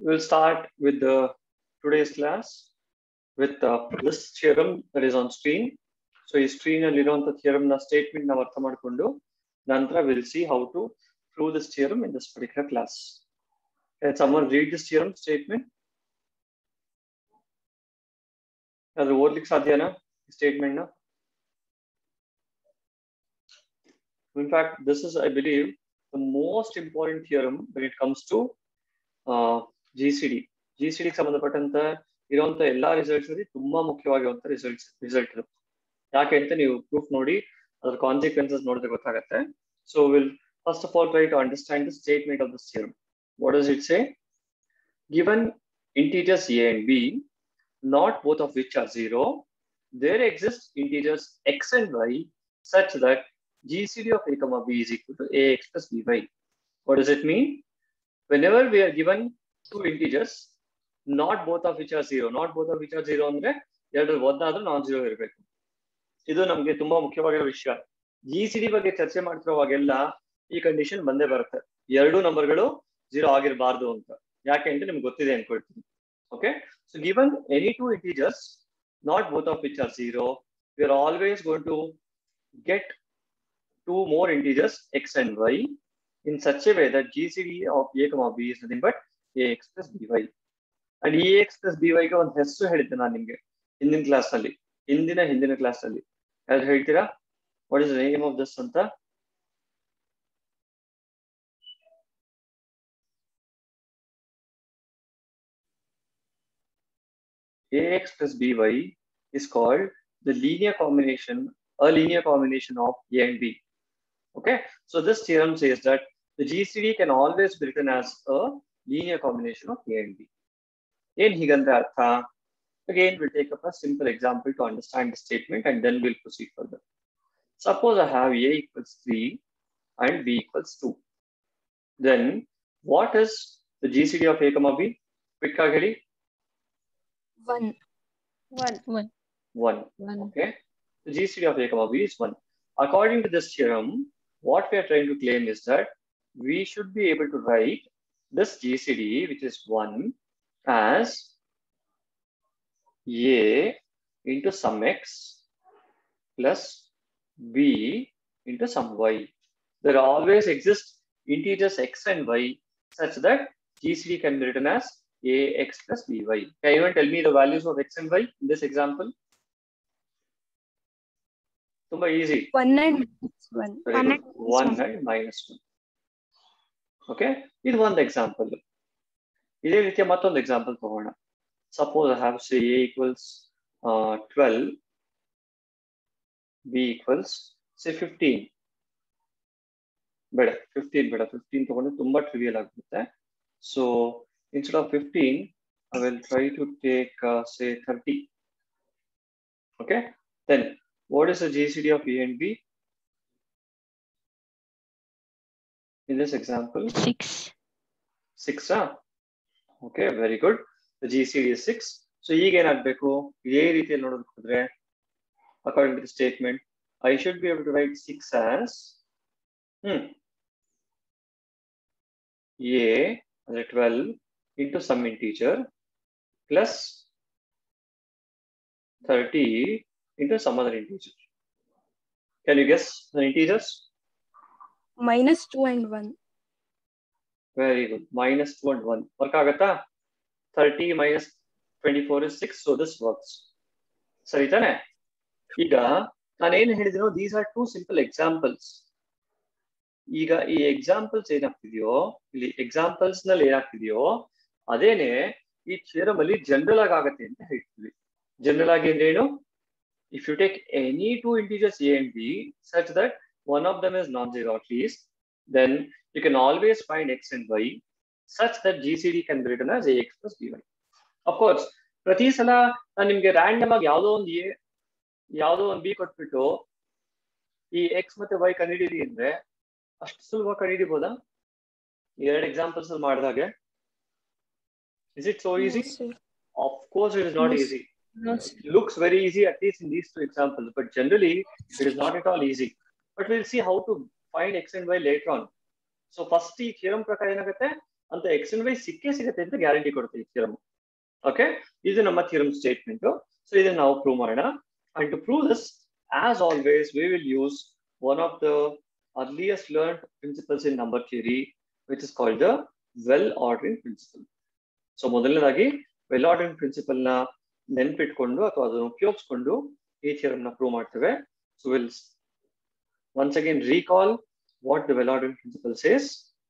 we'll start with the today's class with uh, this theorem that is on screen. So ಈ screen ಅಲ್ಲಿ ಇರುವಂತ theorem ನ statement ನಾವು ಅರ್ಥ ಮಾಡಿಕೊಂಡು ನಂತರ we'll see how to prove this theorem in this particular class. Can someone read this theorem statement? ಅದು ಓದ್ಲಿಕ್ಕೆ ಸಾಧ್ಯನಾ ಸ್ಟೇಟ್ಮೆಂಟ್ ನ In fact, this is, I believe, the most important theorem when it comes to uh, GCD. GCD ಗೆ ಸಂಬಂಧಪಟ್ಟಂತ ಇರುವಂತ ಎಲ್ಲಾ results ಅಲ್ಲಿ ತುಂಬಾ ಮುಖ್ಯವಾಗಿರುವಂತ ರಿಸಲ್ಟ್ಸ್ ರಿಸಲ್ಟ್ ಇರುತ್ತೆ ಯಾಕೆ ಅಂತ ನೀವು ಪ್ರೂಫ್ ನೋಡಿ ಅದ್ರ ಕಾನ್ಸಿಕ್ವೆನ್ಸಸ್ ನೋಡಿದ್ರೆ ಗೊತ್ತಾಗುತ್ತೆ so will first of all try to understand the statement of this theorem what does it say given integers a and b not both of which are zero there exist integers x and y such that gcd of a comma b is equal to ax plus by what does it mean whenever we are given two integers, not both of which are zero. Not both of which are zero ಅಂದ್ರೆ ಎರಡು ಒಂದಾದ್ರೂ non zero ಇರಬೇಕು. ಇದು ನಮ್ಗೆ ತುಂಬಾ ಮುಖ್ಯವಾಗಿರೋ ವಿಷಯ. G C D ಬಗ್ಗೆ ಚರ್ಚೆ ಮಾಡ್ತಿರೋವಾಗೆಲ್ಲ ಈ ಕಂಡೀಷನ್ ಬಂದೇ ಬರುತ್ತೆ. ಎರಡು ನಂಬರ್ಗಳು ಜೀರೋ ಆಗಿರಬಾರ್ದು ಅಂತ. ಯಾಕೆ ಅಂತ ನಿಮ್ಗೆ ಗೊತ್ತಿದೆ ಅನ್ಕೊಳ್ತೀನಿ. Okay so given any two integers not both of which are zero we are always going to get two more integers x and y in such a way that G C D of a comma of b is nothing is nothing but AX plus BY. And a x plus B ವೈಗೆ ಒಂದು ಹೆಸರು ಹೇಳಿದ್ದೆ ನಾನು ನಿಮ್ಗೆ ಹಿಂದಿನ class ನಲ್ಲಿ ಹಿಂದಿನ ಹಿಂದಿನ class ನಲ್ಲಿ ಯಾವ್ದು ಹೇಳ್ತೀರಾ what is name of this ಅಂತ AX plus BY is called the linear combination, a linear combination of A and B. Okay, so this theorem says that the GCD can always be written as a linear combination of A and B. In Higandra Artha, again, we'll take up a simple example to understand the statement and then we'll proceed further. Suppose I have A equals 3 and B equals 2. Then what is the GCD of A comma B? Quick agadi? One. One. 1. One. Okay. The GCD of A comma B is 1. According to this theorem, what we are trying to claim is that we should be able to write this GCD, which is 1, as A into some x plus b into some y. There always exist integers x and y such that GCD can be written as ax plus by. Can anyone tell me the values of x and y in this example? Tumba easy. 1 and minus 1. Very one, and minus one. Right? Minus 1. Okay ಇದು ಒಂದು example ಇದೇ ರೀತಿಯ ಮತ್ತೊಂದು example ತಗೋಣ suppose I have say A equals twelve B equals say fifteen ಬೇಡ fifteen ಬೇಡ fifteen ತಗೊಂಡು ತುಂಬಾ ಟ್ರಿವಿಯಲ್ ಆಗ್ಬಿಡುತ್ತೆ so instead of fifteen I will try to take say thirty okay then what is the GCD of A and B? In this example, Six. 6. Ah? Okay, very good. The GCD is 6. So, ಈಗ ಏನಾಗಬೇಕು ಇದೇ ರೀತಿಯಲ್ಲಿ ನೋಡೋದಕ್ಕೆ ಹೋದ್ರೆ according to the statement I should be able to write six as hmm A ಅಂದ್ರೆ twelve into some integer plus thirty into some other integer. Can you guess the Integers? Minus two and one. Very good. Minus 2 and 1. Work agata? 30 minus 24 is 6, so this works. ಸರಿ ತಾನೆ ಈಗ ನಾನೇನು ಹೇಳಿದಿನೋ these are two simple examples ಈಗ ಈ examples ಏನಾಗ್ತಿದೆಯೋ ಇಲ್ಲಿ ಎಕ್ಸಾಂಪಲ್ಸ್ನಲ್ಲಿ ಏನಾಗ್ತಿದೆಯೋ ಅದೇನೆ ಈ theorem ಅಲ್ಲಿ ಜನರಲ್ ಆಗಿ ಆಗತ್ತೆ ಅಂತ ಹೇಳ್ತೀವಿ ಜನರಲ್ ಆಗಿ ಅಂದ್ರೆ ಏನು if you take any two integers a and b such that one of them is non-zero at least, then you can always find x and y such that GCD can be written as ax plus by. Of course, ಪ್ರತಿ ಸಲ ನಾನು ನಿಮ್ಗೆ random ಆಗಿ ಯಾವುದೋ ಒಂದು A ಯಾವುದೋ ಒಂದು B ಕೊಟ್ಬಿಟ್ಟು ಈ ಎಕ್ಸ್ ಮತ್ತೆ ವೈ ಕಂಡುಹಿಡಿಯಿರಿ ಅಂದ್ರೆ ಅಷ್ಟು ಸುಲಭ ಕಂಡುಹಿಡಿಬೋದಾ ಎರಡು ಎಕ್ಸಾಂಪಲ್ಸ್ ಅಲ್ಲಿ ಮಾಡಿದಾಗೆ is it so easy No, sir. Of course it is not Yes. Easy No, it sir. looks very easy at least in these two examples but generally it is not at we'll see how to find x to y later on so first ಈ theorem ಪ್ರಕಾರ ಏನಾಗುತ್ತೆ? ಅಂತ X and Y ಸಿಕ್ಕೇ ಸಿಗುತ್ತೆ ಅಂತ guarantee ಕೊಡ್ತೀವಿ theorem okay ಇದು ನಮ್ಮ ಥಿಯರಮ್ ಸ್ಟೇಟ್ಮೆಂಟ್ ಸೊ ಇದನ್ನ ನಾವು ಪ್ರೂವ್ ಮಾಡೋಣ. And to prove this as always we will use one of the earliest learn principles in number theory which is called the well ordering principle so ಮೊದಲನೇದಾಗಿ well ordering ಪ್ರಿನ್ಸಿಪಲ್ನ ನೆನ್ಪಿಟ್ಕೊಂಡು ಅಥವಾ ಅದನ್ನು ಉಪಯೋಗಿಸ್ಕೊಂಡು ಈ ಥಿಯರಮ್ನ ಪ್ರೂವ್ ಮಾಡ್ತೇವೆ. So we'll once again recall what the well ordering principle says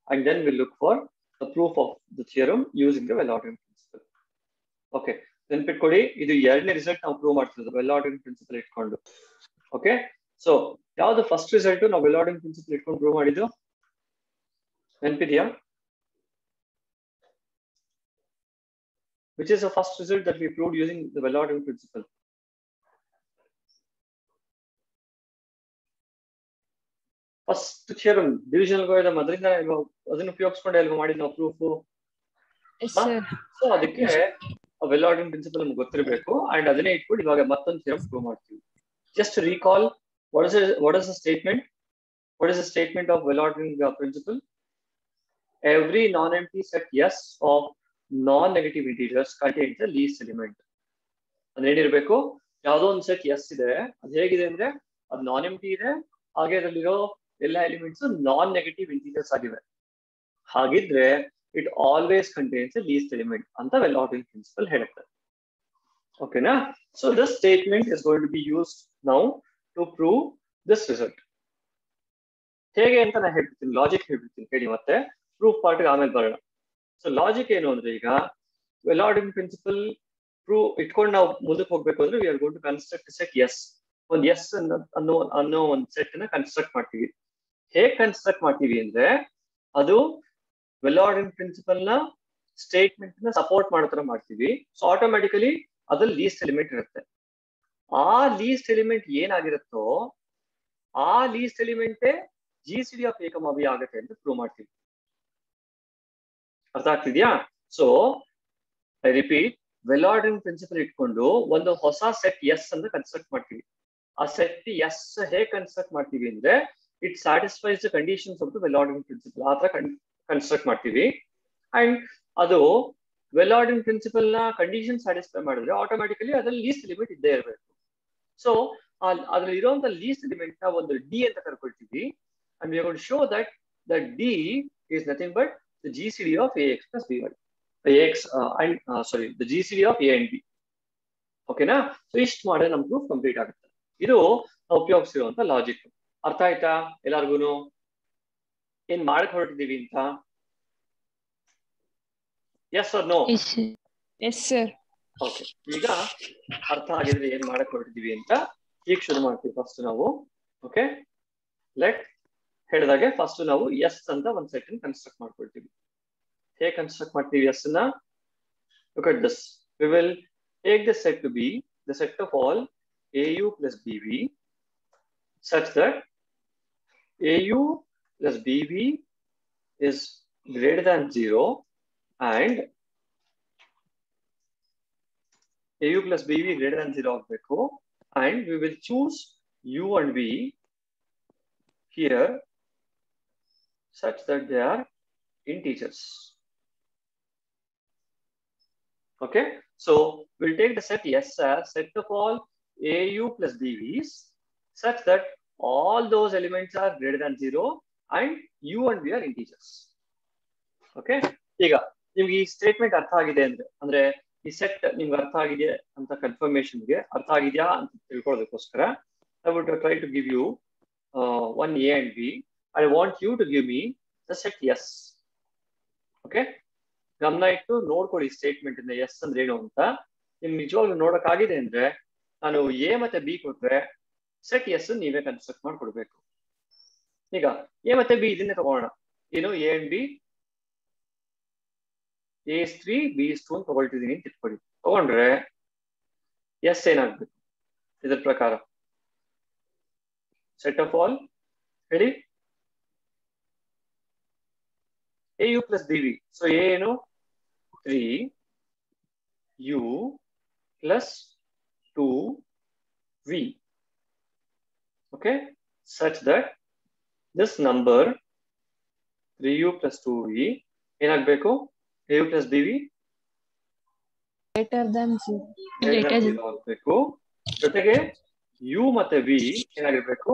and then we'll look for the proof of the theorem using the well ordering principle okay ನೆನ್ಪಿಟ್ಕೊಡಿ ಇದು ಎರಡನೇ ರಿಸಲ್ಟ್ ನಾವು ಪ್ರೂವ್ ಮಾಡ್ತಿರೋದು ವೆಲ್ ಆರ್ಡರಿಂಗ್ ಪ್ರಿನ್ಸಿಪಲ್ ಇಟ್ಕೊಂಡು okay so ಯಾವ್ದು first result ನಾವು well ordering principle ಇಟ್ಕೊಂಡು prove ಮಾಡಿದ್ದು ನೆನ್ಪಿದ್ಯಾ which is the first result that we proved using the well ordering First theorem division ಅದರಿಂದ ಅದನ್ನ ಉಪಯೋಗಿಸ್ಕೊಂಡೆ ಎಲ್ಗೋ ಮಾಡಿದ್ ನಾವು ಪ್ರೂಫ್. ಸೊ ಅದಕ್ಕೆ ವೆಲ್ ಆರ್ಡರಿಂಗ್ ಪ್ರಿನ್ಸಿಪಲ್ ನಮ್ಗೆ ಗೊತ್ತಿರಬೇಕು. ಅಂಡ್ ಅದನ್ನೇ ಇಟ್ಕೊಂಡು ಇವಾಗ ಮತ್ತೊಂದು ಥಿಯರಮ್ ಪ್ರೂವ್ ಮಾಡ್ತೀವಿ. Just recall what is what is a statement what is a statement of well ordering principle every non empty set S of non negative integers contain the least element ಅಂದ್ರೆ ಏನಿರ್ಬೇಕು? ಯಾವ್ದೋ ಒಂದು set S ಇದೆ. ಅದು ಹೇಗಿದೆ ಅಂದ್ರೆ ಅದು ನಾನ್ ಎಂಟಿ ಇದೆ. ಹಾಗೆ ಅದರಲ್ಲಿರೋ ಎಲ್ಲ ಎಲಿಮೆಂಟ್ಸ್ ನಾನ್ ನೆಗೆಟಿವ್ ಇಂಟೀರಿಯರ್ಸ್ ಆಗಿವೆ ಹಾಗಿದ್ರೆ it always contains least element ಅಂತ ವೆಲ್ ಆರ್ಡರಿಂಗ್ ಪ್ರಿನ್ಸಿಪಲ್ ಹೇಳುತ್ತೆ ಓಕೆನಾ so this statement is going to be use now to prove this result ಹೇಗೆ ಅಂತ ನಾನು ಹೇಳ್ಬಿಡ್ತೀನಿ ಲಾಜಿಕ್ ಹೇಳ್ಬಿಡ್ತೀನಿ ಹೇಳಿ ಮತ್ತೆ ಪ್ರೂಫ್ ಪಾರ್ಟ್ ಆಮೇಲೆ ಬರೋಣ ಸೊ ಲಾಜಿಕ್ ಏನು ಅಂದ್ರೆ ಈಗ ವೆಲ್ ಆರ್ಡರಿಂಗ್ ಪ್ರಿನ್ಸಿಪಲ್ ಪ್ರೂವ್ ಇಟ್ಕೊಂಡು ನಾವು ಮುಂದಕ್ಕೆ ಹೋಗ್ಬೇಕು ಅಂದ್ರೆ we are going to construct set S ಒಂದು ಎಸ್ ಅನ್ನೋ ಅನ್ನೋ ಒಂದು ಸೆಟ್ ನ ಕನ್ಸ್ಟ್ರಕ್ಟ್ ಮಾಡ್ತೀವಿ ಹೇಗ್ ಕನ್ಸ್ಟ್ರಕ್ಟ್ ಮಾಡ್ತೀವಿ ಅಂದ್ರೆ ಅದು ವೆಲ್ ಆರ್ಡರ್ ಪ್ರಿನ್ಸಿಪಲ್ನ ಸ್ಟೇಟ್ಮೆಂಟ್ನ ಸಪೋರ್ಟ್ ಮಾಡೋ ತರ ಮಾಡ್ತೀವಿ. ಸೊ ಆಟೋಮ್ಯಾಟಿಕಲಿ ಅದ್ರಲ್ಲಿ ಲೀಸ್ಟ್ ಎಲಿಮೆಂಟ್ ಇರುತ್ತೆ. ಆ ಲೀಸ್ಟ್ ಎಲಿಮೆಂಟ್ ಏನಾಗಿರುತ್ತೋ ಆ ಲೀಸ್ಟ್ ಎಲಿಮೆಂಟೇ ಜಿ ಸಿ ಡಿ ಆಫ್ ಏಕಮಾವಿ ಆಗುತ್ತೆ ಅಂತ ಪ್ರೂವ್ ಮಾಡ್ತೀವಿ. ಅರ್ಥ ಆಗ್ತಿದ್ಯಾ? So I repeat well ordering principle ಇಟ್ಕೊಂಡು ಒಂದು ಹೊಸ ಸೆಟ್ ಎಸ್ ಅಂತ ಕನ್ಸ್ಟ್ರಕ್ಟ್ ಮಾಡ್ತೀವಿ. ಆ ಸೆಟ್ ಎಸ್ ಹೇಗೆ ಕನ್ಸ್ಟ್ರಕ್ಟ್ ಮಾಡ್ತೀವಿ ಅಂದ್ರೆ it satisfies the conditions of the well ordering principle ಆ ತರ ಕನ್ಸ್ಟ್ರಕ್ಟ್ ಮಾಡ್ತೀವಿ. ಅಂಡ್ ಅದು ವೆಲ್ ಆರ್ಡರಿಂಗ್ ಪ್ರಿನ್ಸಿಪಲ್ನ ಕಂಡೀಷನ್ ಸ್ಯಾಟಿಸ್ಫೈ ಮಾಡಿದ್ರೆ ಆಟೋಮ್ಯಾಟಿಕಲಿ ಅದ್ರಲ್ಲಿ ಲೀಸ್ಟ್ ಲಿಮಿಟ್ ಇದ್ದೇ ಇರಬೇಕು. ಸೊ ಅದ್ರಲ್ಲಿ ಇರುವಂತ ಲೀಸ್ಟ್ ಲಿಮಿಟ್ನ ಒಂದು ಡಿ ಅಂತ ಕರ್ಕೊಳ್ತೀವಿ. And we show that the D is nothing but the G C D of a x plus b y x and sorry the G C D of a and b ಓಕೆನಾ so ಇಷ್ಟು ಮಾಡಿದ್ರೆ ನಮ್ proof complete ಆಗುತ್ತೆ. ಇದು ಉಪಯೋಗಿಸಿರುವಂತ logic ಅರ್ಥ ಆಯ್ತಾ? ಎಲ್ಲಾರ್ಗುನು? ಏನ್ ಮಾಡಕ್ ಹೊರಟಿದೀವಿ ಅಂತ? Yes no yes sir okay ಈಗ ಅರ್ಥ ಆಗಿದ್ರೆ ಏನ್ ಮಾಡಕ್ ಹೊರಟಿದೀವಿ ಅಂತ ಈಗ ಶುರು ಮಾಡ್ತೀವಿ ಫಸ್ಟ್ ನಾವು. ಓಕೆ ಲೆಟ್ ಹೇಳಿದಾಗೆ ಫಸ್ಟ್ ನಾವು ಎಸ್ ಅಂತ ಒಂದ್ ಸೆಕೆಂಡ್ ಕನ್ಸ್ಟ್ರಕ್ಟ್ ಮಾಡ್ಕೊಳ್ತೀವಿ. ಹೇಗೆ ಕನ್ಸ್ಟ್ರಕ್ಟ್ ಮಾಡ್ತೀವಿ ಎಸ್ನ this we will take the set to be the set of all a u plus b v such that AU plus BB is greater than 0 and AU plus BB greater than 0 of and we will choose U and V here such that they are integers. Okay, so we'll take the set S as set of all AU plus BVs such that all those elements are greater than zero and U and V are integers. Okay, ಈಗ ನಿಮ್ಗೆ ಈ statement ಅರ್ಥ ಆಗಿದೆ ಅಂದ್ರೆ ಅಂದ್ರೆ ಈ set ನಿಮ್ಗೆ ಅರ್ಥ ಆಗಿದೆ ಅಂತ ಕನ್ಫರ್ಮೇಶನ್ಗೆ ಅರ್ಥ ಆಗಿದೆಯಾ ಅಂತ ತಿಳ್ಕೊಳ್ಳೋದಕ್ಕೋಸ್ಕರ I would try to give you one a and b I want you to give me the set S okay ಗಮನ ಇಟ್ಟು ನೋಡ್ಕೊಳ್ಳಿ ಸ್ಟೇಟ್ಮೆಂಟ್ ಇಂದ ಎಸ್ ಅಂದ್ರೆ ಏನು ಅಂತ. ನಿಮ್ಗೆ ನಿಜವಾಗ್ಲೂ ನೋಡಕ್ಕಾಗಿದೆ ಅಂದ್ರೆ ನಾನು ಎ ಮತ್ತೆ ಬಿ ಕೊಟ್ರೆ ಸೆಟ್ ಎಸ್ ನೀವೇ ಕನ್ಸ್ಟ್ರಕ್ಟ್ ಮಾಡ್ಕೊಡ್ಬೇಕು. ಈಗ ಎ ಮತ್ತೆ ಬಿ ಇದನ್ನೇ ತಗೋಣ ಏನು a and b a three b is two ಅಂತ ತಗೊಳ್ತಿದೀನಿ ಅಂತ ತಗೊಂಡ್ರೆ ಎಸ್ ಏನಾಗ್ಬೇಕು? ಇದ್ರ ಪ್ರಕಾರ. ಸೆಟ್ ಆಫ್ ಆಲ್ ಹೇಳಿ. A u plus b v so a ಏನು? Three u plus two v okay such that this number 3u plus 2v ಏನಾಗ್ಬೇಕು A U plus B V greater than zero Greater than- ಆಗ್ಬೇಕು ಜೊತೆಗೆ you ಮತ್ತೆ V ಏನಾಗಿರ್ಬೇಕು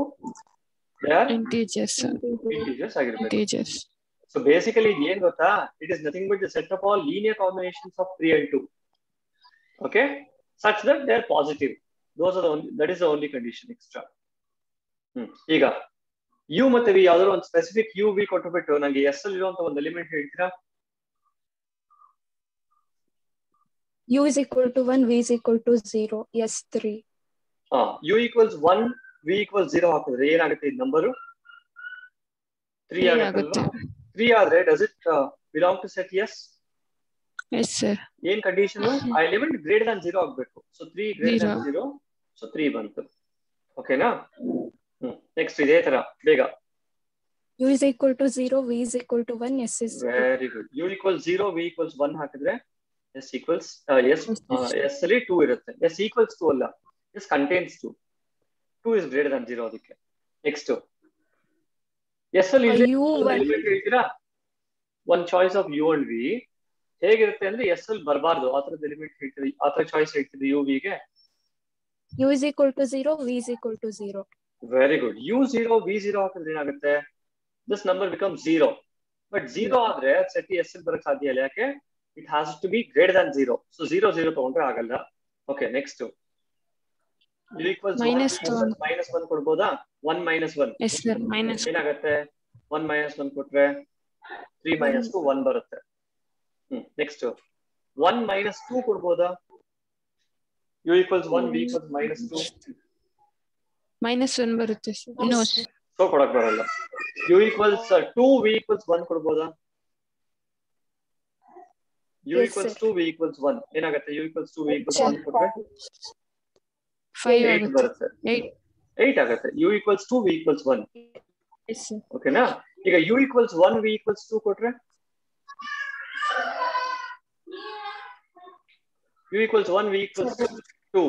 they are integers integers ಆಗಿರ್ಬೇಕು integers so basically ಇದು ಏನ್ ಗೊತ್ತಾ it is nothing but the set of all linear combinations of three and two okay such that they are positive those are that is the only condition extra ಹ್ಮ್. ಈಗ you ಮತ್ತೆ V ಯಾವ್ದಾದ್ರು ಒಂದು specific you V ಕೊಟ್ಟುಬಿಟ್ಟು ನಂಗೆ S ಅಲ್ಲಿ ಇರುವಂತ ಒಂದು element ಹೇಳ್ತೀರಾ? U is equal to one v is equal to zero S three ಹಾ u equals one v equal zero ಹಾಕಿದ್ರೆ ಏನಾಗುತ್ತೆ ಇದು ನಂಬರು ತ್ರೀ ಆಗುತ್ತೆ. ತ್ರೀ ಆದ್ರೆ does it belong to set S yes sir ಏನ್ ಕಂಡೀಷನ್ ಆ element greater than zero ಆಗ್ಬೇಕು. So three greater than. Zero so three ಬಂತು. ಓಕೆನಾ ಹ್ಮ್ ನೆಕ್ಸ್ಟ್ ಇದೇ ತರ ಬೇಗ U is equal to 0, V is equal to 1, S is very good U equal zero V equals one ಹಾಕಿದ್ರೆ S equals S Yes. S ಅಲ್ಲಿ two ಇರುತ್ತೆ S equals two ಅಲ್ಲ S contains two two is greater than zero ಅದಕ್ಕೆ next S ಅಲ್ಲಿ Uh, U one. Element ಹೇಳ್ತೀರಾ one choice of U and V ಹೇಗಿರುತ್ತೆ ಅಂದ್ರೆ S ಅಲ್ಲಿ ಬರಬಾರ್ದು ಆ ತರದ ಎಲಿಮೆಂಟ್ ಹೇಳ್ತೀರಿ ಆ ತರ ಚಾಯ್ಸ್ ಹೇಳ್ತೀರಿ you ವಿಗೆ U is equal to 0, V is equal to 0. very good u zero v zero ಹಾಕಿದ್ರೆ ಏನಾಗುತ್ತೆ? This number become zero but zero ಆದ್ರೆ ಸೆಟ್ ಎಸ್ ಬರಕ್ ಸಾಧ್ಯ ಇಲ್ಲ. ಯಾಕೆ? It has to be greater than zero so zero zero ತಗೊಂಡ್ರೆ ಆಗಲ್ಲ. Okay next. Minus one ಕೊಡ್ಬೋದಾ? ಒನ್ ಮೈನಸ್ ಒನ್ ಏನಾಗತ್ತೆ? ಒನ್ ಮೈನಸ್ ಒನ್ ಕೊಟ್ರೆ ತ್ರೀ ಮೈನಸ್ ಟು ಒನ್ ಬರುತ್ತೆ. ಹ್ಮ್ ನೆಕ್ಸ್ಟ್ ಒನ್ ಮೈನಸ್ ಟೂ ಕೊಡ್ಬೋದಾ? U equals one b equals minus two minus one ಬರುತ್ತೆ sir No, Yes, sir. So ಕೊಡಕ್ ಬರಲ್ಲ U equals two V equals one ಕೊಡ್ಬೋದಾ U Yes, equals sir. Two V equals one ಏನಾಗುತ್ತೆ U equals two V equals one ಕೊಟ್ರೆ five eight ಆಗುತ್ತೆ ಬರುತ್ತೆ eight eight ಆಗುತ್ತೆ U equals two V equals one S sir ಓಕೆನಾ ಈಗ U equals one V equals two ಕೊಟ್ರೆ U equals one V equals two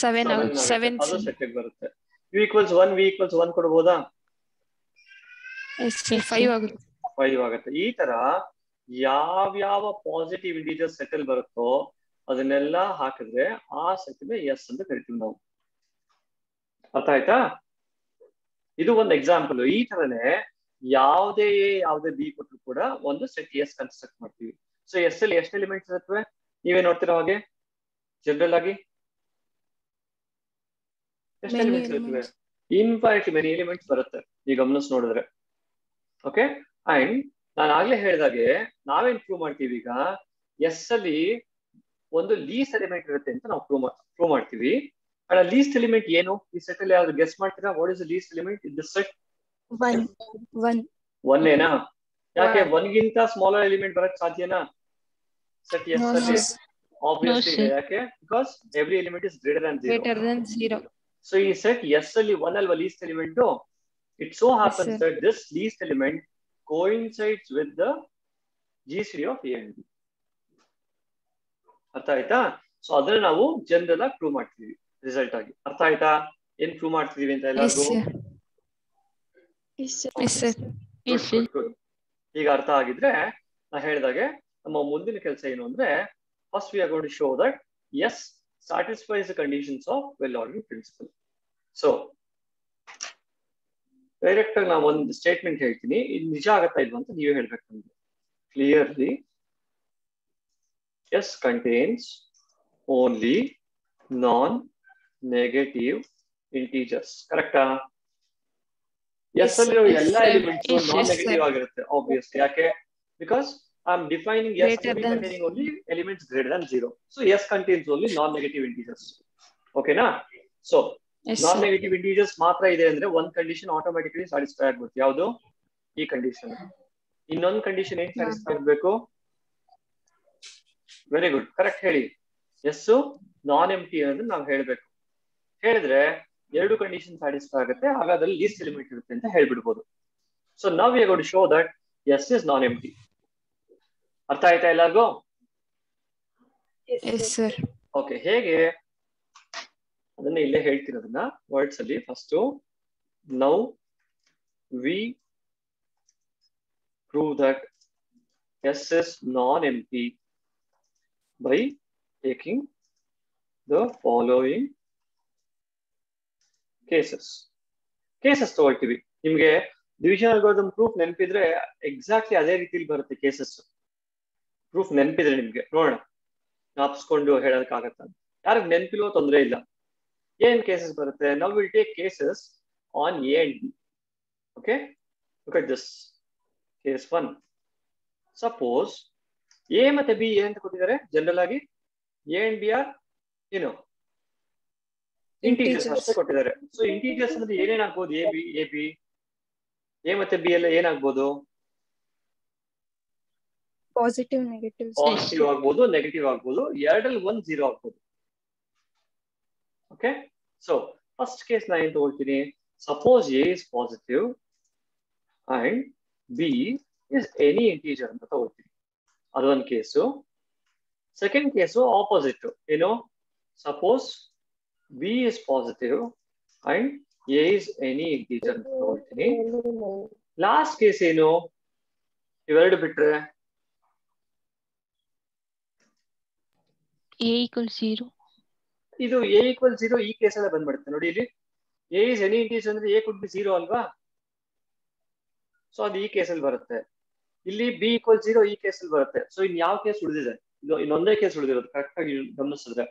seven ಆಗುತ್ತೆ seven ಅದು set ಬರುತ್ತೆ u equals one v equals one ಕೊಡ್ಬೋದಾ? Five ಆಗುತ್ತೆ. Five ಆಗುತ್ತೆ. ಈ ತರ ಯಾವ್ಯಾವ ಪಾಸಿಟಿವ್ ಇಂಟೀಜರ್ ಸೆಟಲ್ ಬರುತ್ತೋ ಅದನ್ನೆಲ್ಲ ಹಾಕಿದ್ರೆ ಆ ಸೆಟ್ ಎಸ್ ಅಂತ ಕರಿತೀವಿ ನಾವು. ಅರ್ಥ ಆಯ್ತಾ? ಇದು ಒಂದು ಎಕ್ಸಾಂಪಲ್ ಈ ತರನೇ ಯಾವುದೇ ಯಾವುದೇ ಬಿ ಕೊಟ್ಟರು ಕೂಡ ಒಂದು ಸೆಟ್ ಎಸ್ ಕನ್ಸ್ಟ್ರಕ್ಟ್ ಮಾಡ್ತೀವಿ. ಸೊ ಎಸ್ ಅಲ್ಲಿ ಎಷ್ಟು ಎಲಿಮೆಂಟ್ಸ್ ಇರುತ್ತವೆ? ನೀವೇ ನೋಡ್ತಿರೋ ಹಾಗೆ? ಜನರಲ್ ಆಗಿ? ಎಷ್ಟು ಎಲಿಮೆಂಟ್ಸ್ ಮೆನಿ ಎಲಿಮೆಂಟ್ಸ್ ಬರುತ್ತೆ. ಈ ಗಮನಿಸ್ ನೋಡಿದ್ರೆ. ಓಕೆ ಅಂಡ್ ನಾನು ಆಗ್ಲೇ ಹೇಳಿದಾಗೆ ನಾವೇನ್ ಪ್ರೂವ್ ಮಾಡ್ತೀವಿ ಈಗ? ಎಸ್ ಅಲ್ಲಿ ಒಂದು ಲೀಸ್ಟ್ ಎಲಿಮೆಂಟ್ ಇರುತ್ತೆ ಅಂತ ನಾವು ಪ್ರೂವ್ ಪ್ರೂವ್ ಮಾಡ್ತೀವಿ. ಅಂಡ್ ಲೀಸ್ಟ್ ಎಲಿಮೆಂಟ್ ಏನು? ಈ ಸೆಟ್ ಅಲ್ಲಿ ಯಾವ್ದು ಗೆಸ್ ಮಾಡ್ತೀರಾ? What is least element in this set 1, 1. One ಏನಾ? ಯಾಕೆ ಒನ್ಗಿಂತ ಸ್ಮಾಲರ್ ಎಲಿಮೆಂಟ್ ಬರಕ್ ಸಾಧ್ಯನಾ? ಸೆಟ್ ಎಸ್ ಅಲ್ಲಿ? ಆಬ್ವಿಯಸ್ಲಿ ಯಾಕೆ? Because every element is greater than zero than zero so ಈ ಸೆಟ್ ಎಸ್ ಅಲ್ಲಿ ಒನ್ ಅಲ್ವಾ least element it so happens sir. That this least element coincides with the G C of a ಅರ್ಥ ಆಯ್ತಾ? So ಅದನ್ನ ನಾವು general ಆಗಿ prove ಮಾಡ್ತೀವಿ result ಆಗಿ. ಅರ್ಥ ಆಯ್ತಾ? ಏನ್ ಪ್ರೂವ್ ಮಾಡ್ತಿದೀವಿ ಅಂತ ಎಲ್ಲರಿಗೂ? Yes. ಈಗ ಅರ್ಥ ಆಗಿದ್ರೆ ನಾ ಹೇಳಿದಾಗೆ ನಮ್ಮ ಮುಂದಿನ ಕೆಲಸ ಏನು ಅಂದ್ರೆ first we are going to show that S Satisfies the conditions of well order principle so direct ಆಗಿ ನಾವು ಒಂದು ಸ್ಟೇಟ್ಮೆಂಟ್ ಹೇಳ್ತೀನಿ ಇದು ನಿಜ ಆಗತ್ತಾ ಇಲ್ವಾ ಅಂತ ನೀವೇ ಹೇಳ್ಬೇಕು ನಮ್ಗೆ clearly S contains only non negative integers ಕರೆಕ್ಟಾ ಎಸ್ Yes, ಅಲ್ಲಿರೋ yes, ಎಲ್ಲಾ sir. Elements Yes, non yes, negative sir. ಆಗಿರುತ್ತೆ ಆಬ್ವಿಯಸ್ಲಿ ಯಾಕೆ because I'm defining S Greater than- containing only elements greater than zero. So S contains only non-negative integers. ಓಕೆನಾ so S non sir negative integers ಮಾತ್ರ ಇದೆ ಅಂದ್ರೆ ಒಂದ್ condition automatically satisfy ಆಗ್ಬೇಕು ಯಾವುದು? ಈ ಕಂಡೀಷನ್ ಇನ್ನೊಂದು ಕಂಡೀಷನ್ ಏನ್ ಸ್ಯಾಟಿಸ್ಫೈ ಆಗ್ಬೇಕು? ವೆರಿ ಗುಡ್ ಕರೆಕ್ಟ್ ಹೇಳಿ. ಎಸ್ ನಾನ್ ಎಂಟಿ ಅನ್ನೋದನ್ನ ನಾವು ಹೇಳ್ಬೇಕು. ಹೇಳಿದ್ರೆ ಎರಡು ಕಂಡೀಷನ್ ಸ್ಯಾಟಿಸ್ಫೈ ಆಗುತ್ತೆ ಹಾಗಾದ್ರೆ ಲೀಸ್ಟ್ ಎಲಿಮೆಂಟ್ ಇರುತ್ತೆ ಅಂತ ಹೇಳ್ಬಿಡ್ಬೋದು. ಸೊ ನಾವ್ we got show that S is non empty ಅರ್ಥ ಆಯ್ತಾ ಎಲ್ಲರಿಗೂ? ಎಸ್ ಸರ್ ಓಕೆ ಹೇಗೆ? ಅದನ್ನ ಇಲ್ಲೇ ಹೇಳ್ತಿರೋದನ್ನ ವರ್ಡ್ಸ್ ಅಲ್ಲಿ first now we prove that S is non-empty by taking the following cases cases ತಗೊಳ್ತೀವಿ. ನಿಮ್ಗೆ ಡಿವಿಷನ್ ಅಲ್ಗೋರಿದಮ್ ಪ್ರೂಫ್ ನೆನಪಿದ್ರೆ ಎಕ್ಸಾಕ್ಟ್ಲಿ ಅದೇ ರೀತಿಲಿ ಬರುತ್ತೆ ಕೇಸಸ್ ಪ್ರೂಫ್ ನೆನಪಿದ್ರೆ ನಿಮ್ಗೆ. ನೋಡೋಣ. ಜ್ಞಾಪಿಸ್ಕೊಂಡು ಹೇಳೋದಕ್ಕಾಗತ್ತ? ಯಾರಿಗೆ ನೆನಪಿಲ್ವೋ ತೊಂದರೆ ಇಲ್ಲ. ಏನ್ ಕೇಸಸ್ ಬರುತ್ತೆ? ನಾವು will take cases on A B okay look this case one suppose A ಮತ್ತೆ ಬಿ ಎ ಅಂತ ಕೊಟ್ಟಿದ್ದಾರೆ. ಜನರಲ್ ಆಗಿ ಎ ಅಂಡ್ ಬಿ ಆರ್ ಏನು ಇಂಟೀಜರ್ಸ್. ಅಷ್ಟೇ ಕೊಟ್ಟಿದ್ದಾರೆ. ಸೊ ಇಂಟೀಜರ್ಸ್ ಅಂದ್ರೆ ಏನೇನಾಗ್ಬೋದು? A B A B A ಮತ್ತೆ ಬಿ ಎಲ್ಲ ಏನಾಗ್ಬೋದು? ಪಾಸಿಟಿವ್ ನೆಗೆಟಿವ್ ಪಾಸಿಟಿವ್ ಆಗ್ಬೋದು ನೆಗೆಟಿವ್ ಆಗ್ಬೋದು ಎರಡಲ್ಲಿ ಒಂದ್ ಜೀರೋ ಆಗ್ಬೋದು ಓಕೆ ಸೊ ಫಸ್ಟ್ ಕೇಸ್ ನಾ ಏನ್ ತಗೊಳ್ತೀನಿ suppose A is positive and B is any integer ಅಂತ ತಗೊಳ್ತೀನಿ ಅದೊಂದು ಕೇಸು ಸೆಕೆಂಡ್ ಕೇಸು ಆಪೋಸಿಟ್ ಏನು suppose B is positive and A is any integer ಅಂತ ತಗೊಳ್ತೀನಿ ಲಾಸ್ಟ್ ಕೇಸ್ ಏನು ಇವೆರಡು ಬಿಟ್ರೆ ಇದು ಎ ಈಕ್ವಲ್ ಜೀರೋ ಈ ಕೇಸ್ ಅಲ್ಲೇ ಬಂದ್ಬಿಡುತ್ತೆ. ನೋಡಿ ಇಲ್ಲಿ ಎ ಇಸ್ ಎನಿ ಇಂಟೀಜರ್ ಅಂದ್ರೆ ಎ ಕುಡ್ ಬಿ ಜೀರೋ ಅಲ್ವಾ? ಸೊ ಅದು ಈ ಕೇಸಲ್ಲಿ ಬರುತ್ತೆ. ಇಲ್ಲಿ ಬಿ ಈಕ್ವಲ್ ಜೀರೋ ಈ ಕೇಸಲ್ಲಿ ಬರುತ್ತೆ. ಸೊ ಇನ್ ಯಾವ ಕೇಸ್ ಉಳಿದಿದೆ? ಇದು ಇನ್ನೊಂದೇ ಕೇಸ್ ಉಳಿದಿರೋದು. ಕರೆಕ್ಟ್ ಆಗಿ ಗಮನಿಸಿದ್ರೆ.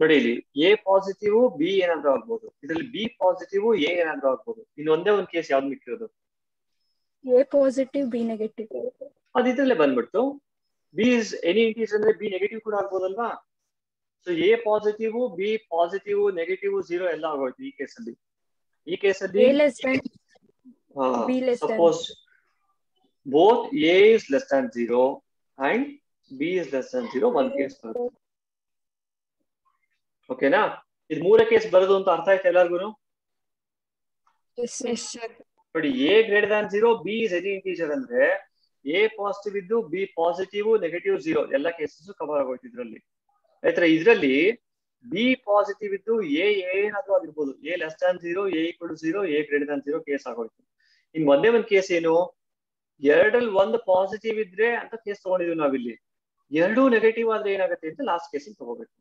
ನೋಡಿ ಇಲ್ಲಿ ಎ ಪಾಸಿಟಿವ್ ಬಿ ಏನಾದ್ರೂ ಆಗ್ಬೋದು. ಇದರಲ್ಲಿ ಬಿ ಪಾಸಿಟಿವ್ ಎ ಏನಾದ್ರೂ ಆಗ್ಬೋದು. ಇನ್ನೊಂದೇ ಒಂದು ಕೇಸ್ ಯಾವ್ದು ಮಿಕ್ಕಿರೋದು? ಎ ಪಾಸಿಟಿವ್ ಬಿ ನೆಗೆಟಿವ್ ಅದು ಇದ್ರಲ್ಲೇ ಬಂದ್ಬಿಡ್ತು ಬಿ ಇಸ್ ಎನಿ ಇಂಟೀಜರ್ ಅಂದ್ರೆ ಬಿ ನೆಗೆಟಿವ್ ಕೂಡ ಆಗ್ಬೋದಲ್ವಾ so A positive B positive negative zero ಎಲ್ಲ ಆಗೋಯ್ತು ಈ ಕೇಸಲ್ಲಿ ಈ ಕೇಸಲ್ಲಿ A less than B less than. Suppose both A is less than zero and B is less than zero ಒಂದ್ case ಬರುತ್ತೆ ಓಕೆನಾ ಇದು ಮೂರೇ ಕೇಸ್ ಬರೋದು ಅಂತ ಅರ್ಥ ಆಯ್ತು ಎಲ್ಲರಿಗೂ ಎಸ್ ಎಸ್ ಸರ್ ನೋಡಿ A greater than zero B is any integer ಅಂದ್ರೆ ಎ ಪಾಸಿಟಿವ್ ಇದ್ದು ಬಿ ಪಾಸಿಟಿವ್ ನೆಗೆಟಿವ್ ಜೀರೋ ಎಲ್ಲ ಕೇಸಸ್ ಕವರ್ ಆಗೋಯ್ತು ಇದ್ರಲ್ಲಿ. ಆಯ್ತರ ಇದ್ರಲ್ಲಿ ಬಿ ಪಾಸಿಟಿವ್ ಇದ್ದು ಎ ಏನಾದ್ರೂ ಆಗಿರ್ಬೋದು. A less than zero A equal to zero A greater than zero case ಆಗೋಯ್ತು. ಇನ್ ಒಂದೇ ಒಂದ್ ಕೇಸ್ ಏನು? ಎರಡಲ್ಲಿ ಒಂದ್ ಪಾಸಿಟಿವ್ ಇದ್ರೆ ಅಂತ ಕೇಸ್ ತಗೊಂಡಿದ್ವಿ ನಾವಿಲ್ಲಿ. ಎರಡೂ ನೆಗೆಟಿವ್ ಆದ್ರೆ ಏನಾಗುತ್ತೆ ಅಂತ ಲಾಸ್ಟ್ ಕೇಸ್ ತಗೋಬೇಕು.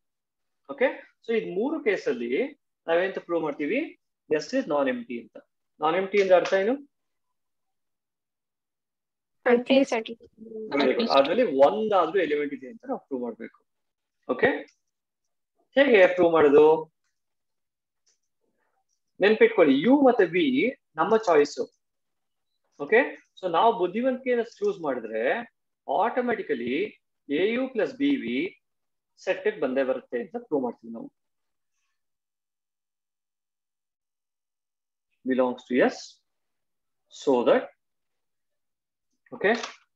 ಓಕೆ ಸೊ ಈ ಮೂರು ಕೇಸಲ್ಲಿ ನಾವೇಂತ ಪ್ರೂವ್ ಮಾಡ್ತೀವಿ? ಎಸ್ ಇಸ್ ನಾನ್ ಎಂಟಿ ಅಂತ. ನಾನ್ ಎಂಟಿ ಅಂದ್ರೆ ಅರ್ಥ ಏನು. ಅದ್ರಲ್ಲಿ ಒಂದಾದ್ರೂ ಎಲಿಮೆಂಟ್ ಇದೆ ಅಂತ ನಾವು ಪ್ರೂವ್ ಮಾಡ್ಬೇಕು. ಓಕೆ ಹೇಗೆ ಅಪ್ರೂವ್ ಮಾಡೋದು? ನೆನ್ಪಿಟ್ಕೊಳ್ಳಿ ಯು ಮತ್ತೆ ಬಿ ನಮ್ಮ ಚಾಯ್ಸ್ ಓಕೆ ಸೊ ನಾವು ಬುದ್ಧಿವಂತಿಕೆಯನ್ನು ಚೂಸ್ ಮಾಡಿದ್ರೆ automatically A U plus B V set ಬಂದೇ ಬರುತ್ತೆ ಅಂತ ಪ್ರೂವ್ ಮಾಡ್ತೀವಿ ನಾವು. Belongs to S so that okay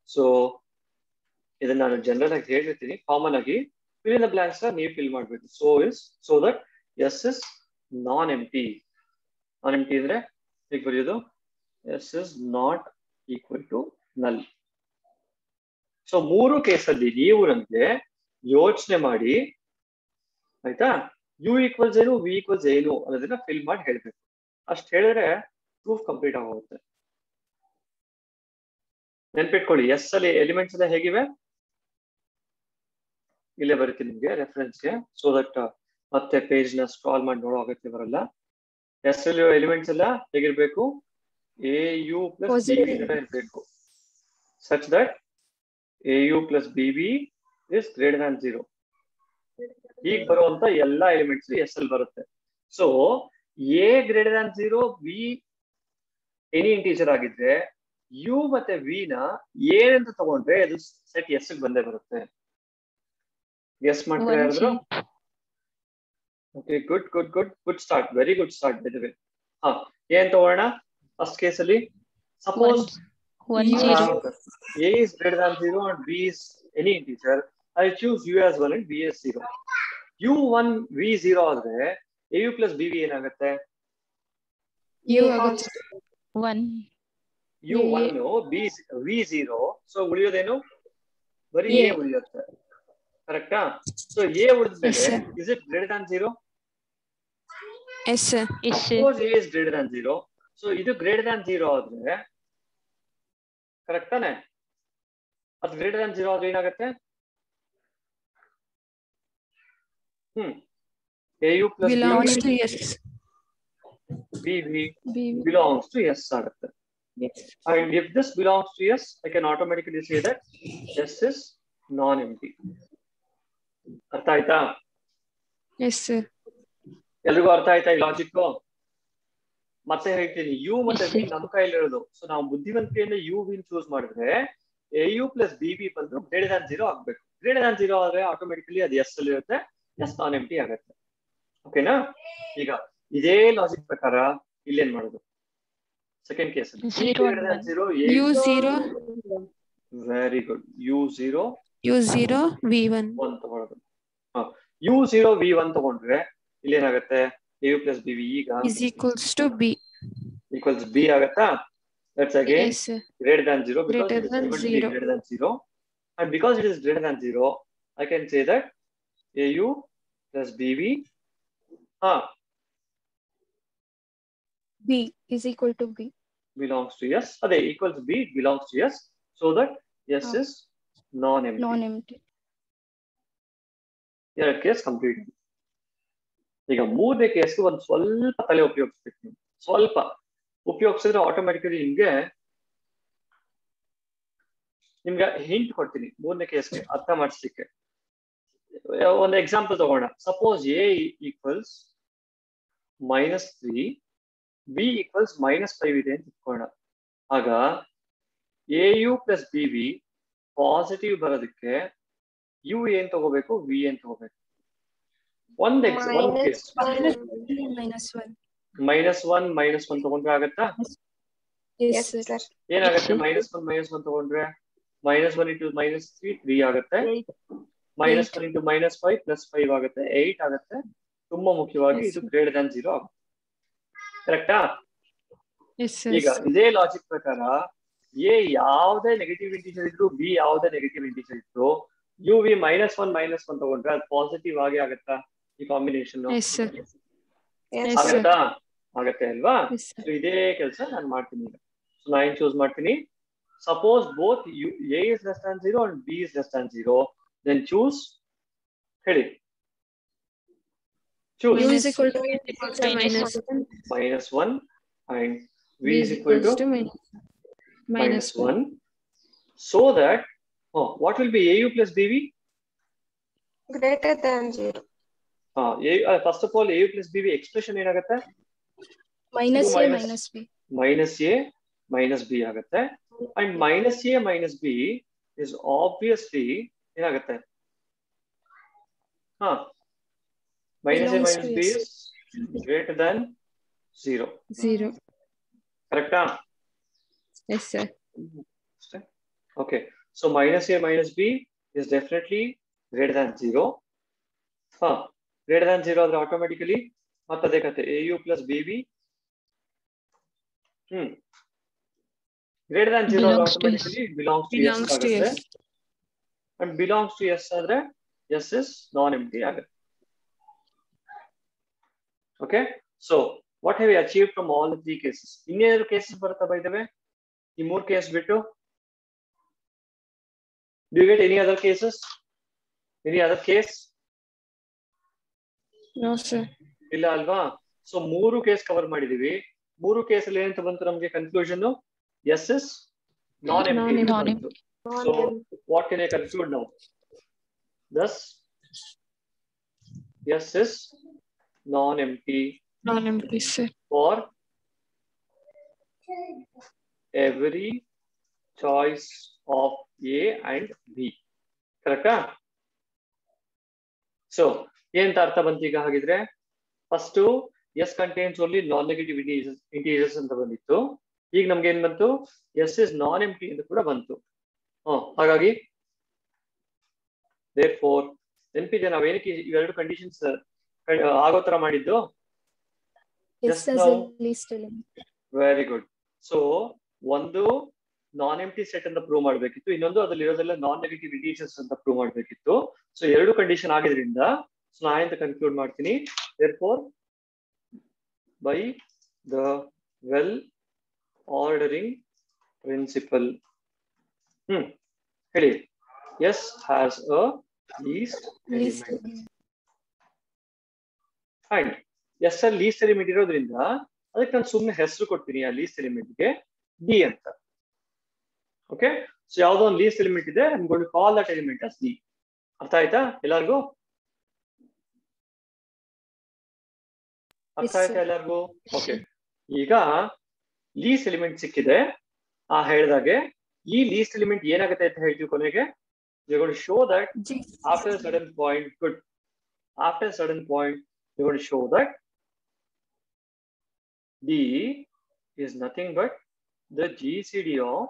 so ಇದನ್ನ ನಾನು ಜನರಲ್ ಆಗಿ ಹೇಳಿರ್ತೀನಿ ಕಾಮನ್ ಆಗಿ ಫಿಲ್ ಇನ್ ದ ಬ್ಲಾಂಕ್ಸ್ ನೀವು ಫಿಲ್ ಮಾಡ್ಬೇಕು. So is so that S is non empty non empty ಅಂದ್ರೆ ಹೇಗೆ ಬರೆಯೋದು? S is not equal to null so ಮೂರು ಕೇಸಲ್ಲಿ ನೀವು ನನಗೆ ಯೋಚನೆ ಮಾಡಿ, ಆಯ್ತಾ? ಯು ಈಕ್ವಲ್ಸ್ ಏನು ವಿ ಈಕ್ವಲ್ಸ್ ಏನು ಅನ್ನೋದನ್ನ ಫಿಲ್ ಮಾಡಿ ಹೇಳ್ಬೇಕು. ಅಷ್ಟು ಹೇಳಿದ್ರೆ ಪ್ರೂಫ್ ಕಂಪ್ಲೀಟ್ ಆಗೋಗುತ್ತೆ. ನೆನ್ಪಿಟ್ಕೊಳ್ಳಿ ಎಸ್ ಅಲ್ಲಿ ಎಲಿಮೆಂಟ್ಸ್ ಎಲ್ಲ ಹೇಗಿವೆ? ಇಲ್ಲೇ ಬರುತ್ತೆ ನಿಮ್ಗೆ ರೆಫರೆನ್ಸ್ಗೆ ಸೊ ದಟ್ ಮತ್ತೆ ಪೇಜ್ನ ಸ್ಕ್ರಾಲ್ ಮಾಡಿ ನೋಡೋ ಅಗತ್ಯ ಬರಲ್ಲ. ಎಸ್ ಅಲ್ಲಿ ಎಲಿಮೆಂಟ್ಸ್ ಎಲ್ಲ ಹೇಗಿರ್ಬೇಕು? A U plus. ಇರಬೇಕು. Such that A U plus B B is greater than zero ಈಗ ಬರುವಂತ ಎಲ್ಲಾ ಎಲಿಮೆಂಟ್ಸ್ ಎಸ್ ಅಲ್ಲಿ ಬರುತ್ತೆ. So A greater than zero V any integer ಆಗಿದ್ರೆ ಯು ಮತ್ತೆ ವಿ ನ ಏನಂತ ತಗೊಂಡ್ರೆ ಅದು ಸೆಟ್ ಎಸ್ ಬಂದೇ ಬರುತ್ತೆ. ಎಸ್ ಮಾಡ್ತಾರೆ okay good good good good start very good start ಬಿಡುವೆ ಹಾ ಏನ್ ತಗೋಣ ಫಸ್ಟ್ ಕೇಸ್ ಅಲ್ಲಿ suppose A zero a is greater than B and any is any integer. I choose u as B and zero as one u zero ಆದ್ರೆ a u plus b v ಏನಾಗುತ್ತೆ? U one u A- one b v zero. So ಉಳಿಯೋದೇನು? ಬರೀ a. ಉಳಿಯುತ್ತೆ. ಕರೆಕ್ಟಾ so a ಉಳಿದ್ಮೇಲೆ is it greater than zero S suppose A is is than zero so ಇದು greater than zero ಆದ್ರೆ correct ತಾನೆ? ಅದು greater than zero ಆದ್ರೆ ಏನಾಗುತ್ತೆ? ಹ್ಮ್. A U plus belongs to yes. B V B. Belongs to S ಆಗುತ್ತೆ Yes. And if this belongs to S, I can automatically say that S is non-empty. ಅರ್ಥ ಆಯ್ತಾ Yes, sir. ಎಲ್ರಿಗೂ ಅರ್ಥ ಆಯ್ತಾ ಈ logic ಮತ್ತೆ ಹೇಳ್ತೀನಿ ಯು ಮತ್ತೆ Yes, ವಿ sir. ನಮ್ಮ ಕೈಲಿರೋದು ಸೊ ನಾವು ಬುದ್ಧಿವಂತಿಕೆಯಿಂದ ಯು ವಿನ್ ಚೂಸ್ ಮಾಡಿದ್ರೆ A U plus B B ಬಂದು ಗ್ರೇಟರ್ ದ್ಯಾನ್ ಜೀರೋ ಆಗ್ಬೇಕು ಗ್ರೇಟರ್ ದ್ಯಾನ್ ಜೀರೋ ಆದ್ರೆ ಆಟೋಮೆಟಿಕಲಿ ಅದು ಎಸ್ ಅಲ್ಲಿ ಇರುತ್ತೆ ಎಸ್ ನಾನ್ ಎಂಟಿ ಆಗುತ್ತೆ ಓಕೆನಾ ಈಗ ಇದೇ ಲಾಜಿಕ್ ಪ್ರಕಾರ ಇಲ್ಲೇನ್ ಮಾಡೋದು? Second case. Zero very good U zero U zero, V one one ತಗೊಳ್ಳೋದು. ಯು ಝೀರೋ ವಿ ಒನ್ ತಗೊಂಡ್ರೆ ಇಲ್ಲಿ ಏನಾಗುತ್ತೆ A U plus B V ಈಗ is equals to B equals B ಆಗತ್ತಾ? That's again greater than greater than than because greater than is and because it is greater than than I And because it is greater than B I can say that AU plus BV ah, B is equal to B. belongs to S. Are they equals B it belongs to S so that S Ah. is non-empty. Non-empty. ಎರಡು case complete ಈಗ ಮೂರನೇ ಕೇಸ್ಗೆ ಒಂದು ಸ್ವಲ್ಪ ತಲೆ ಉಪಯೋಗಿಸ್ಬೇಕು ನೀವು ಸ್ವಲ್ಪ ಉಪಯೋಗಿಸಿದ್ರೆ automatically ನಿಮ್ಗೆ ನಿಮ್ಗೆ ಹಿಂಟ್ ಕೊಡ್ತೀನಿ ಮೂರನೇ ಕೇಸ್ಗೆ ಅರ್ಥ ಮಾಡಿಸ್ಲಿಕ್ಕೆ ಒಂದು ಎಕ್ಸಾಂಪಲ್ ತಗೋಣ suppose A equals minus three B equals minus five ಇದೆ ಅಂತ ಇಟ್ಕೊಳ್ಳೋಣ ಆಗ A U plus B V positive ಬರೋದಕ್ಕೆ ಯು ಏನ್ ತಗೋಬೇಕು ವಿ ಏನ್ ತಗೋಬೇಕು? ಒಂದ್ X. Minus one minus one ತಗೊಂಡ್ರೆ ಆಗತ್ತಾ? ಏನಾಗತ್ತೆ. ಮೈನಸ್ ಒನ್ ಮೈನಸ್ ಒನ್ ತಗೊಂಡ್ರೆ minus one into minus three three ಆಗುತ್ತೆ. Minus one into minus five plus five ಆಗುತ್ತೆ. ಏಟ್ ಆಗುತ್ತೆ. ತುಂಬಾ ಮುಖ್ಯವಾಗಿ. ಇದು ಗ್ರೇಟರ್ ದನ್ ಜೀರೋ ಆಗುತ್ತೆ. ಕರೆಕ್ಟಾ. ಈಗ ಇದೇ ಲಾಜಿಕ್ ಪ್ರಕಾರ ಎ ಯಾವುದೇ ನೆಗೆಟಿವ್ ಇಂಟೀಜರ್ ಇದ್ರು ಬಿ ಯಾವುದೇ ನೆಗೆಟಿವ್ ಇಂಟೀಜರ್ ಇದ್ರು U V minus one minus one ತಗೊಂಡ್ರೆ ಅದು ಪಾಸಿಟಿವ್ ಆಗಿ ಆಗತ್ತಾ ಈ ಕಾಂಬಿನೇಷನ್. ಆಗತ್ತಾ? ಆಗತ್ತೆ ಅಲ್ವಾ? ಸೊ ಇದೇ ಕೆಲಸ ನಾನು ಮಾಡ್ತೀನಿ ಈಗ. ಸೊ ನಾ ಏನ್ ಚೂಸ್ ಮಾಡ್ತೀನಿ? Suppose both U A is less than zero and B is less than zero then choose ಹೇಳಿ. U choose is equal to minus one. Minus one and V V is is equal equals to to minus minus minus one. 1 so that oh, what will be AU plus BV? greater than zero. Uh, A, uh, first of all, AU plus BV expression ಏನಾಗುತ್ತೆ minus Two A minus- minus B. minus A minus B ಆಗುತ್ತೆ and minus A minus B is obviously ಏನಾಗುತ್ತೆ ಹಾ minus A Belongs minus to B S. is greater than zero Zero. ಕರೆಕ್ಟಾ Yes, sir. Okay, so minus A minus B is definitely greater than zero. Huh. Greater than zero ಆದ್ರೆ automatically ಮತ್ತೆ ಅದೇ ಕತೆ AU plus BB. Hmm. Greater than zero ಆದ್ರೆ Belongs to S. automatically belongs to Belongs S to ಆಗುತ್ತೆ. S. And belongs to S ಆದ್ರೆ S is non-empty ಆಗುತ್ತೆ. Okay, so what have we achieved from all the three cases? ಇನ್ನೇನಾದ್ರು cases ಬರುತ್ತಾ by the way? ಈ ಮೂರ್ case ಬಿಟ್ಟು Do you get any other cases? Any other case? No, sir. ಇಲ್ಲ ಅಲ್ವಾ so ಮೂರು case cover ಮಾಡಿದೀವಿ ಮೂರು ಕೇಸ್ ಅಲ್ಲಿ ಏನಂತ ಬಂತು ನಮಗೆ conclusion S S non empty Non-empty. So what can I conclude now thus S S non empty Non-empty, sir. for every choice of A and B. ಕರೆಕ್ಟಾ ಸೊ ಎಂತ ಅರ್ಥ ಬಂತು ಈಗ ಹಾಗಿದ್ರೆ? First S contains only non negative integers ಅಂತ ಬಂದಿತ್ತು. ಈಗ ನಮ್ಗೆ ಏನ್ ಬಂತು? ಎಸ್ ಇಸ್ ನಾನ್ ಎಂಟಿ ಅಂತ ಕೂಡ ಬಂತು. ಹಾಗಾಗಿ ದೇರ್ ಫೋರ್ ನೆನಪಿದೆ ನಾವೇನಕ್ಕೆ ಇವೆರಡು ಕಂಡೀಷನ್ಸ್ ಆಗೋ ತರ ಮಾಡಿದ್ದು. ವೆರಿ ಗುಡ್ ಸೊ ಒಂದು ನಾನ್ ಎಂಟಿ ಸೆಟ್ ಅಂತ ಪ್ರೂವ್ ಮಾಡ್ಬೇಕಿತ್ತು. ಇನ್ನೊಂದು ಅದ್ರಲ್ಲಿ ಇರೋದೆಲ್ಲ ನಾನ್ ನೆಗೆಟಿವ್ ಇಂಟೀಜರ್ಸ್ ಅಂತ ಪ್ರೂವ್ ಮಾಡ್ಬೇಕಿತ್ತು. ಸೊ ಎರಡು ಕಂಡೀಷನ್ ಆಗಿದ್ರಿಂದ ಸೊ ನಾ ಅಂತ ಕನ್ಕ್ಲೂಡ್ ಮಾಡ್ತೀನಿ. For by the well ordering principle hmm ಹೇಳಿ. S has a least element fine S ಅಲ್ಲಿ ಲೀಸ್ಟ್ ಎಲಿಮೆಂಟ್ ಇರೋದ್ರಿಂದ ಅದಕ್ಕೆ ನಾನು ಸುಮ್ಮನೆ ಹೆಸರು ಕೊಡ್ತೀನಿ ಆ ಲೀಸ್ಟ್ ಎಲಿಮೆಂಟ್ಗೆ ಡಿ ಅಂತ. ಓಕೆ ಸೊ ಯಾವ್ದೋ ಒಂದು ಲೀಸ್ಟ್ ಎಲಿಮೆಂಟ್ ಇದೆ call that element as D ಅರ್ಥ ಆಯ್ತಾ ಎಲ್ಲಾರ್ಗೂ? ಅರ್ಥ ಆಯ್ತಾ ಎಲ್ಲಾರ್ಗು? ಓಕೆ ಈಗ ಲೀಸ್ಟ್ ಎಲಿಮೆಂಟ್ ಸಿಕ್ಕಿದೆ. ಆ ಹೇಳಿದಾಗೆ ಈ ಲೀಸ್ಟ್ ಎಲಿಮೆಂಟ್ ಏನಾಗುತ್ತೆ ಅಂತ ಹೇಳ್ತೀವಿ ಕೊನೆಗೆ? Show that after sudden point good after sudden After a will show that D is nothing but the GCD of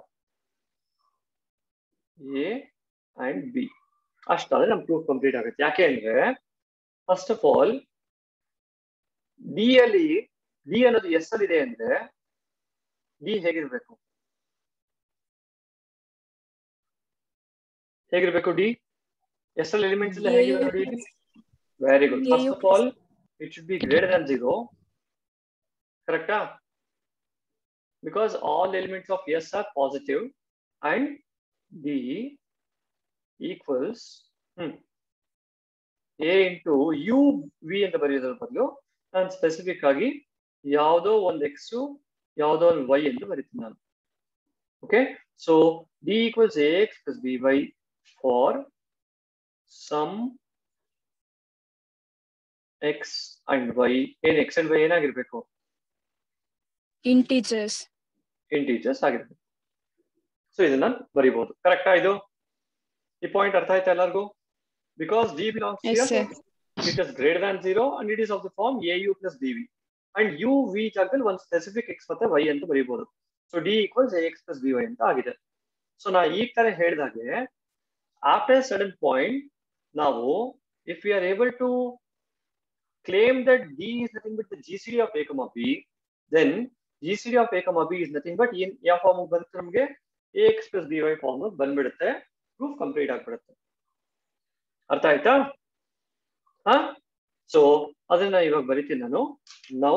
A and B. ಅಷ್ಟಾದ್ರೆ ನಮ್ ಪ್ರೂಫ್ ಕಂಪ್ಲೀಟ್ ಆಗುತ್ತೆ. ಯಾಕೆ ಅಂದ್ರೆ ಫಸ್ಟ್ ಆಫ್ ಆಲ್ ಡಿ ಅಲ್ಲಿ ಡಿ ಅನ್ನೋದು ಎಸ್ ಅಲ್ಲಿ ಇದೆ ಅಂದ್ರೆ ಡಿ ಹೇಗಿರ್ಬೇಕು? ಹೇಗಿರ್ಬೇಕು ಡಿ ಎಸ್ ಅಲ್ಲಿ ಎಲಿಮೆಂಟ್ಸ್ ಎಲ್ಲ ಹೇಗಿರ್ಬೇಕು very good first of all it should be greater than zero ಕರೆಕ್ಟಾ because all elements of S are positive and D equals hmm A into U V ಅಂತ ಬರೆಯೋದ್ರ ಬದಲು ನಾನು ಸ್ಪೆಸಿಫಿಕ್ ಆಗಿ ಯಾವುದೋ ಒಂದು ಎಕ್ಸ್ ಯಾವುದೋ ಒಂದು ವೈ ಎಂದು ಬರೀತೀನಿ ನಾನು okay so D equals A X plus B Y for some X and Y ಏನ್ ಎಕ್ಸ್ ಅಂಡ್ ವೈ ಏನಾಗಿರ್ಬೇಕು integers. ಇಂಟೀಜರ್ಸ್ ಆಗಿರ್ಬೇಕು ಸೊ ಇದನ್ನ ಬರಿಬಹುದು ಕರೆಕ್ಟಾ ಇದು ಈ ಪಾಯಿಂಟ್ ಅರ್ಥ ಆಯ್ತಾ ಎಲ್ಲರಿಗೂ because D belongs Yes, sir. it is greater than 0 and it is of the form au plus dv and u v ಜಾಗದಲ್ಲಿ ಒಂದು ಸ್ಪೆಸಿಫಿಕ್ ಎಕ್ಸ್ ಮತ್ತೆ y ಅಂತ ಬರೀಬಹುದು so D equals A X plus B Y ಅಂತ ಆಗಿದೆ so ನಾ ಈ ತರ ಹೇಳಿದಾಗೆ ಆಫ್ಟರ್ ಸಡನ್ ಪಾಯಿಂಟ್ ನಾವು if you are able to claim that d is nothing but the gcd of a comma b then gcd of a comma b is nothing but in ಯಾವ form ಬರುತ್ತೆ ನಮಗೆ a x plus b y form ಬಂದ್ಬಿಡುತ್ತೆ proof complete ಆಗ್ಬಿಡುತ್ತೆ ಅರ್ಥ ಆಯ್ತಾ ಹಾ so ಅದನ್ನ ಇವಾಗ ಬರಿತೀನಿ ನಾನು ನೌ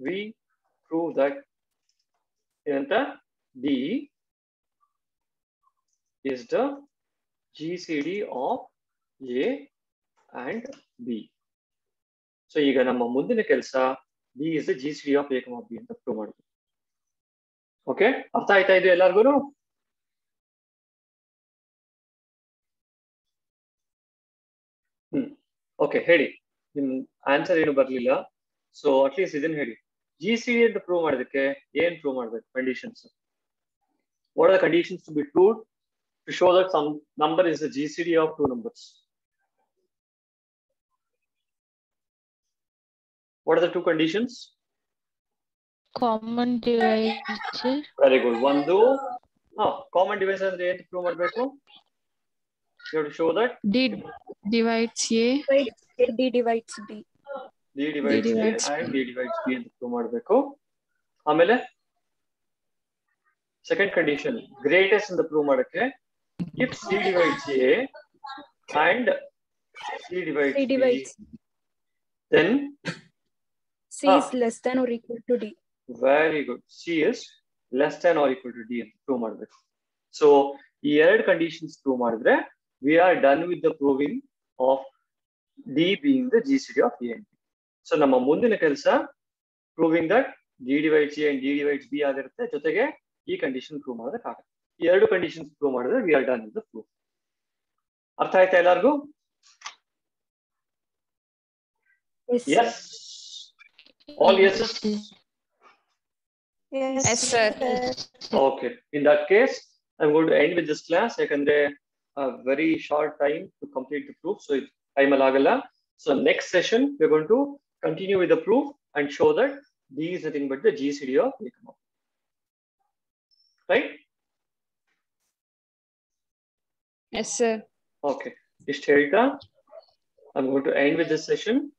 ವಿ ಪ್ರೂವ್ ದಟ್ ಏನಂತ D is the G C D of A and B so ಈಗ ನಮ್ಮ ಮುಂದಿನ ಕೆಲಸ B is the G C D of A comma B ಅಂತ ಪ್ರೂವ್ ಮಾಡುದು. ಓಕೆ ಅರ್ಥ ಆಯ್ತಾ ಇದು ಎಲ್ಲರಿಗೂ ಹ್ಮ್. ಓಕೆ ಹೇಳಿ. ನಿಮ್ ಆನ್ಸರ್ ಏನು ಬರ್ಲಿಲ್ಲ. ಸೊ ಅಟ್ಲೀಸ್ಟ್ ಇದನ್ನ ಹೇಳಿ. ಜಿ ಸಿ ಡಿ ಅಂತ ಪ್ರೂವ್ ಮಾಡೋದಕ್ಕೆ ಏನ್ ಪ್ರೂವ್ ಮಾಡ್ಬೇಕು? Conditions what are the conditions to be true show that some number is the G C D Of two numbers what are the two conditions Common divisor. Very good ಒಂದು ಹಾ common device ಅಂದ್ರೆ ಏನ್ prove ಮಾಡ್ಬೇಕು you to show that D divides A. D divides B. D divides A divides and D divides B ಅಂತ prove ಮಾಡಬೇಕು ಆಮೇಲೆ second condition greatest ಅಂತ prove ಮಾಡಕ್ಕೆ if C divides A and C C divides B divides then C Ah. is less than or equal to very good C is less than or equal to D ಅಂತ prove ಮಾಡಬೇಕು. So ಈ ಎರಡು conditions prove ಮಾಡಿದ್ರೆ we are done with the proving of D being the G C D of A and so ನಮ್ಮ ಮುಂದಿನ ಕೆಲಸ proving that D divides A and D divides B ಆಗಿರುತ್ತೆ. ಜೊತೆಗೆ ಈ ಕಂಡೀಷನ್ ಪ್ರೂವ್ ಮಾಡೋದಕ್ಕಾಗುತ್ತೆ ಈ ಎರಡು ಕಂಡೀಷನ್ಸ್ ಪ್ರೂವ್ ಮಾಡಿದ್ರೆ we are done with the proof ಅರ್ಥ ಆಯ್ತಾ ಎಲ್ಲರಿಗೂ? Yes. Yes All yeses? Yes, yes sir. Okay. In that case, I'm going to end with this class. I can uh, a very short time to complete the proof. So I'm lagala. So next session, we're going to continue with the proof and show that D is nothing but the GCD of Nikomov. Right? Yes, sir. Okay. Ishterika, I'm going to end with this session.